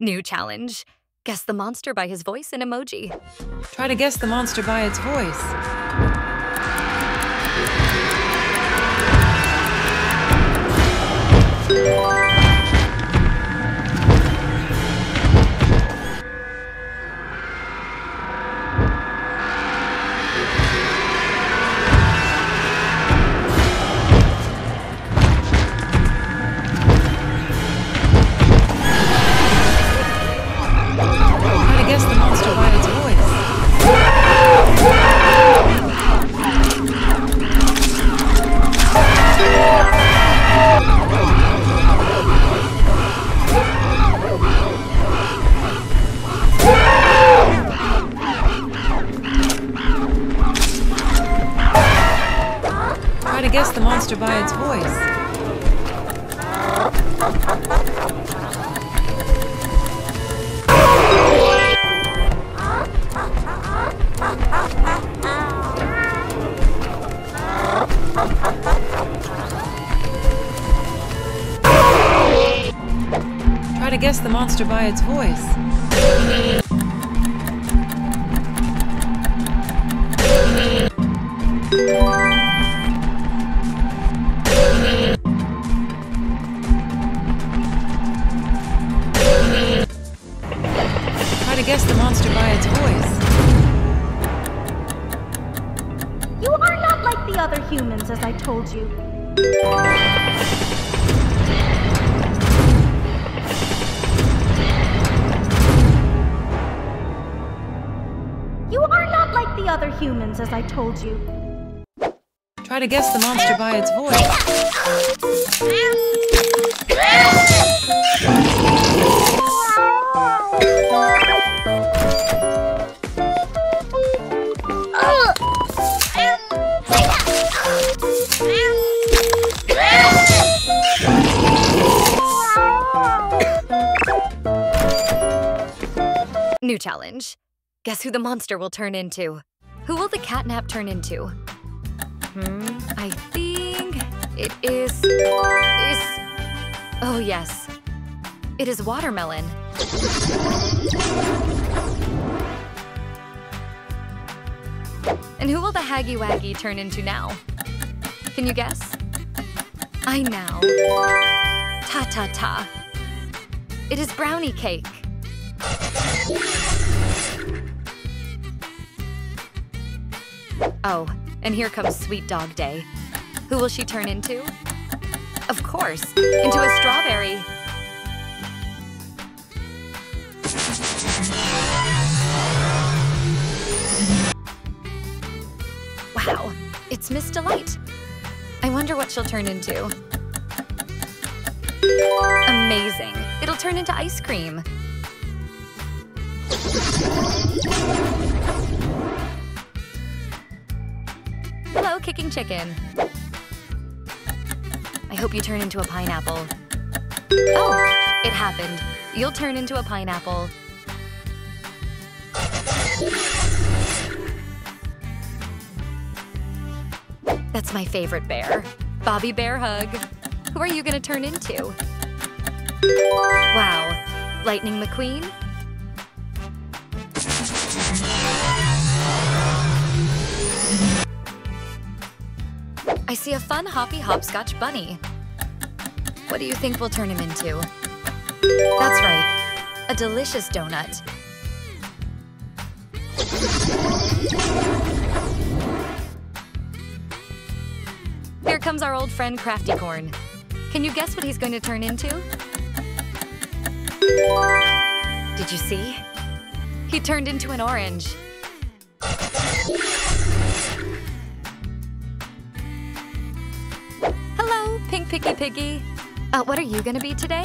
New challenge. Guess the monster by his voice and emoji. Try to guess the monster by its voice. Try guess the monster by its voice. Try to guess the monster by its voice. Try to guess the monster by its voice. You are not like the other humans, as I told you. You are not like the other humans, as I told you. Try to guess the monster by its voice. challenge. Guess who the monster will turn into? Who will the catnap turn into? Hmm, I think it is. Is. Oh, yes. It is watermelon. And who will the Huggy Wuggy turn into now? Can you guess? I know. Ta ta ta. It is brownie cake. Oh, and here comes Sweet Dog Day. Who will she turn into? Of course, into a strawberry. Wow, it's Miss Delight. I wonder what she'll turn into. Amazing. It'll turn into ice cream. Hello, Kicking Chicken. I hope you turn into a pineapple. Oh, it happened. You'll turn into a pineapple. That's my favorite bear. Bobby Bear Hug. Who are you gonna turn into? Wow. Lightning McQueen? See a fun hoppy hopscotch bunny. What do you think we'll turn him into? That's right, a delicious donut. Here comes our old friend Crafty Corn. Can you guess what he's going to turn into? Did you see? He turned into an orange. Pink Picky Piggy. Uh, what are you gonna be today?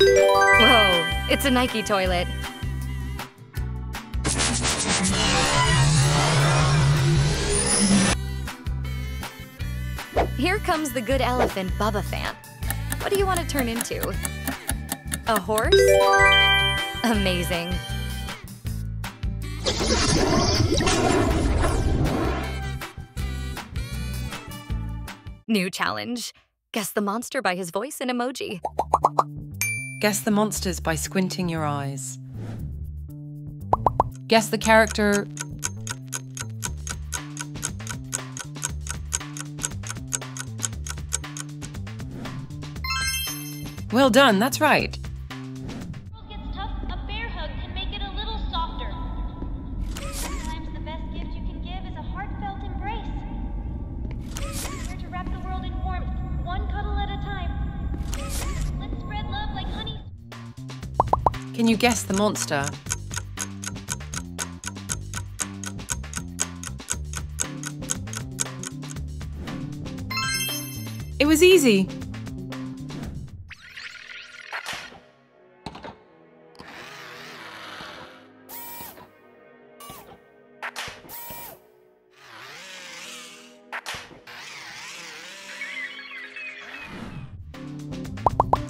Whoa, it's a Nike toilet. Here comes the good elephant, Bubbaphant. What do you want to turn into? A horse? Amazing. New challenge. Guess the monster by his voice and emoji. Guess the monsters by squinting your eyes. Guess the character. Well done, that's right. Can you guess the monster? It was easy.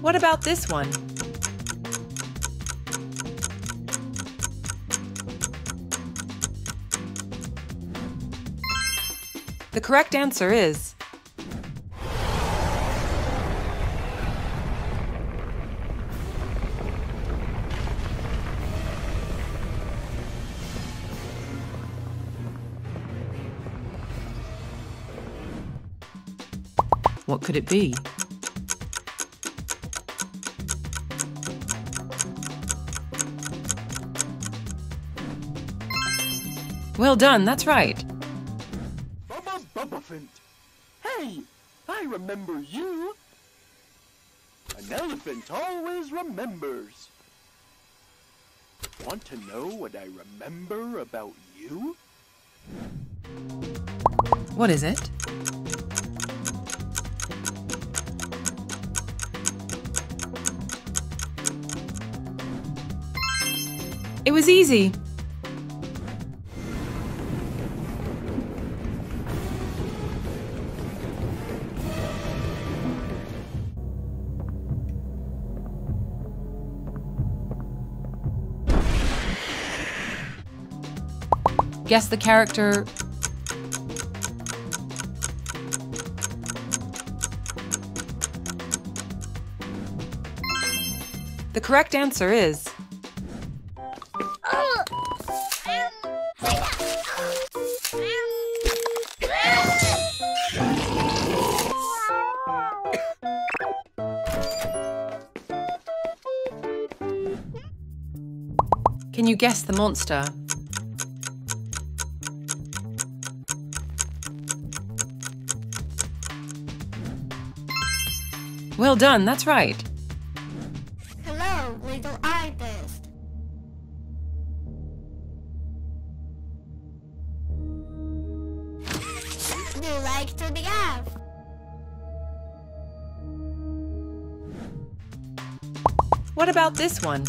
What about this one? The correct answer is What could it be? Well done, that's right. Remember you! An elephant always remembers. Want to know what I remember about you? What is it? It was easy. Guess the character. The correct answer is Can you guess the monster? Well done, that's right. Hello, little artist. Do you like to the app? What about this one?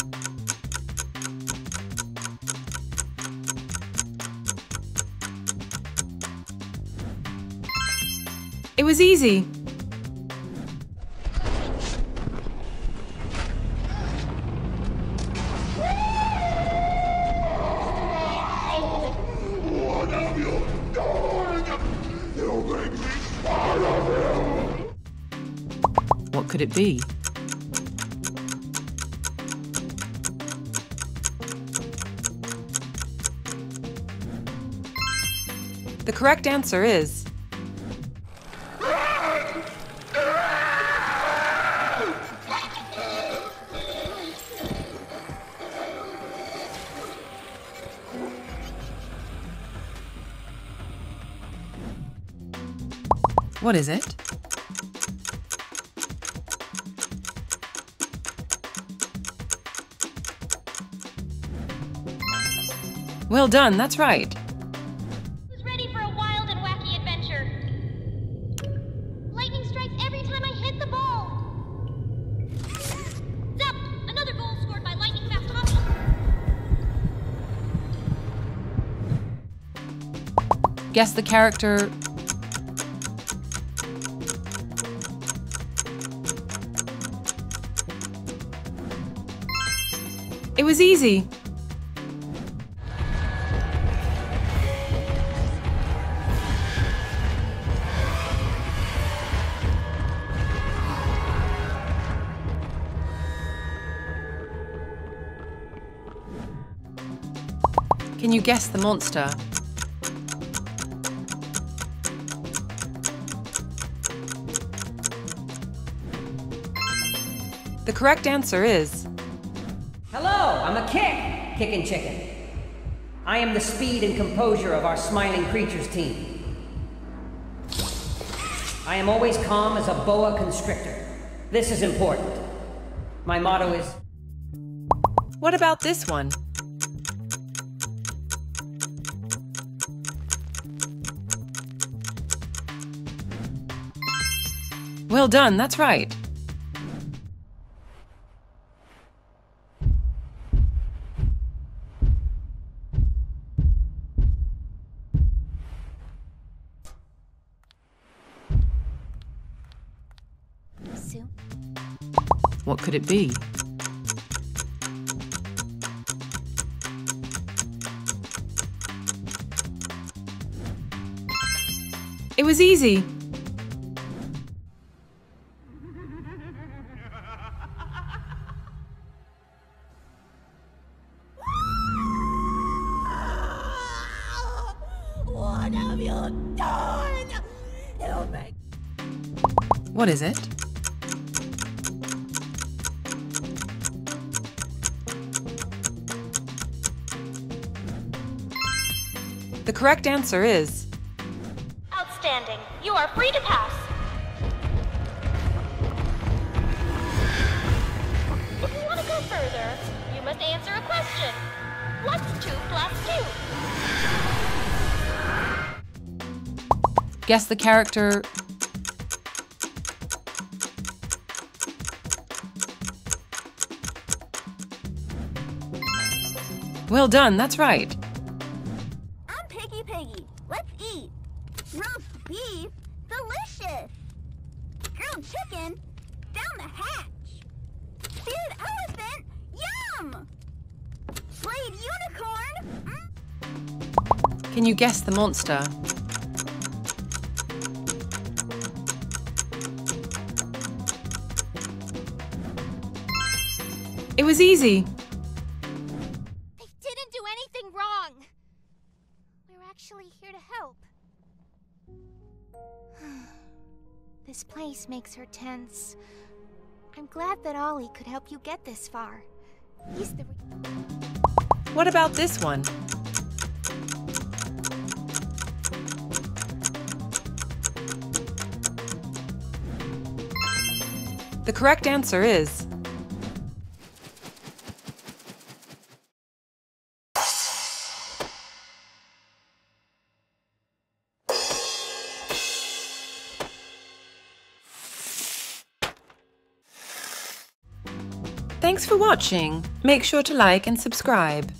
It was easy. It be? The correct answer is What is it? Well done, that's right. Who's ready for a wild and wacky adventure? Lightning strikes every time I hit the ball. Zap! Another goal scored by lightning fast Hoppy. Guess the character. It was easy. Can you guess the monster? The correct answer is Hello, I'm a kick, kicking chicken. I am the speed and composure of our Smiling Critters team. I am always calm as a boa constrictor. This is important. My motto is What about this one? Well done, that's right. What could it be? It was easy. What have done? It'll make What is it? The correct answer is Outstanding. You are free to pass. If you want to go further, you must answer a question. What's 2 plus 2? Guess the character. Well done, that's right. I'm Picky Piggy. Let's eat. Roast beef? Delicious. Grilled chicken? Down the hatch. Speared elephant? Yum! Slayed unicorn? Mm. Can you guess the monster? Was easy. They didn't do anything wrong. We're actually here to help. this place makes her tense. I'm glad that Ollie could help you get this far. He's the. Re- What about this one? The correct answer is Thanks for watching. Make sure to like and subscribe.